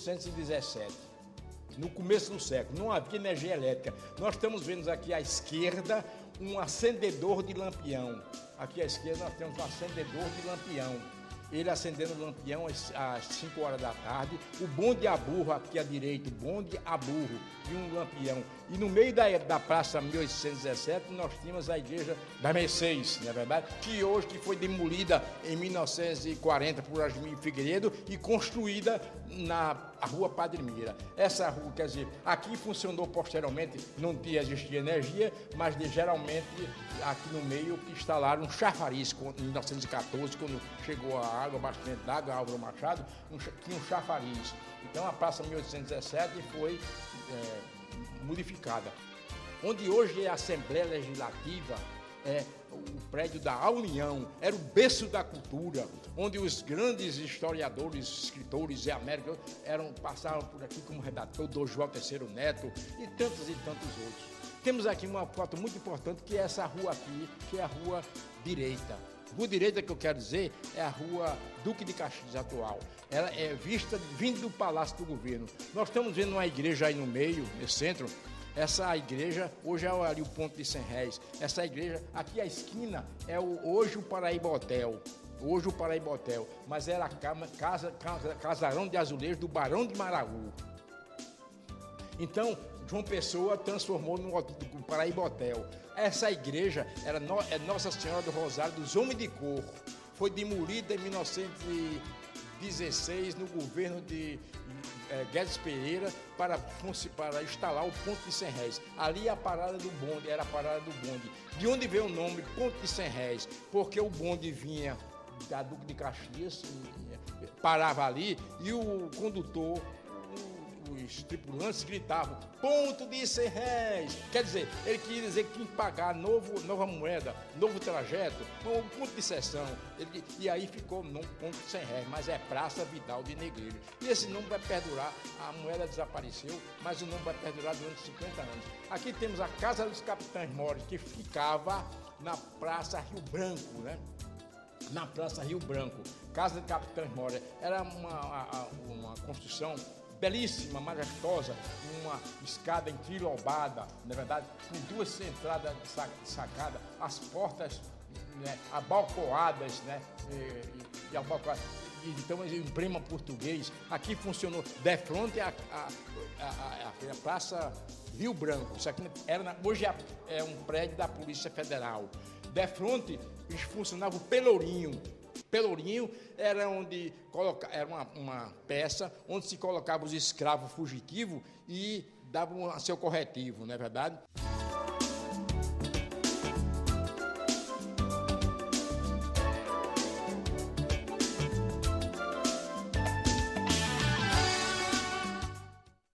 1817, no começo do século, não havia energia elétrica. Nós estamos vendo aqui à esquerda um acendedor de lampião. Aqui à esquerda nós temos um acendedor de lampião ele acendendo o lampião às 5 horas da tarde, o bonde a burro aqui à direita, bonde a burro e um lampião. E no meio da, da praça 1817 nós tínhamos a igreja da Mercedes, não é verdade? Que hoje que foi demolida em 1940 por Asmir Figueiredo e construída na rua Padre Mira. Essa rua, quer dizer, aqui funcionou posteriormente, não tinha existia energia, mas de, geralmente aqui no meio instalaram um chafariz em 1914, quando chegou a água, d'água, Álvaro Machado, um, tinha um chafariz. Então a Praça 1817 foi é, modificada. Onde hoje é a Assembleia Legislativa, é o prédio da União, era o berço da cultura, onde os grandes historiadores, escritores e América eram, passavam por aqui como redator, do João Terceiro Neto e tantos e tantos outros. Temos aqui uma foto muito importante que é essa rua aqui, que é a rua direita. Rua direita que eu quero dizer é a rua Duque de Caxias atual. Ela é vista vindo do Palácio do Governo. Nós estamos vendo uma igreja aí no meio, no centro. Essa igreja, hoje é ali o ponto de 100 réis. Essa igreja, aqui à esquina, é o, hoje o Paraíba Hotel. Hoje o Paraíba Hotel. Mas era a casa, casa, casarão de azulejo do Barão de Maraú. Então, João Pessoa transformou no, Paraíba Hotel. Essa igreja era no, é Nossa Senhora do Rosário dos Homens de Cor. Foi demolida em 1916 no governo de é, Guedes Pereira para, para instalar o ponto de 100 réis. Ali a parada do bonde, era a parada do bonde. De onde veio o nome ponto de 100 réis? Porque o bonde vinha da Duque de Caxias, parava ali e o condutor os tripulantes gritavam, ponto de 100 réis. Quer dizer, ele queria dizer que tinha que pagar novo, nova moeda, novo trajeto, um ponto de sessão. Ele, e aí ficou não ponto de 100 réis, mas é Praça Vidal de Negreiro. E esse nome vai perdurar, a moeda desapareceu, mas o nome vai perdurar durante 50 anos. Aqui temos a Casa dos Capitães Mores, que ficava na Praça Rio Branco, né? na Praça Rio Branco. Casa de Capitães Mora. Era uma, uma construção belíssima, majestosa, uma escada entrilobada, na é verdade, com duas entradas de sacada, as portas né, abalcoadas, né, e, e abalcoadas. Então, em emblema português, aqui funcionou de frente à a, a, a, a, Praça Rio Branco. Isso aqui era na, hoje é, é um prédio da Polícia Federal. De frente, funcionava o Pelourinho, Pelourinho era onde coloca, era uma, uma, peça onde se colocava os escravos fugitivos e davam seu corretivo, não é verdade?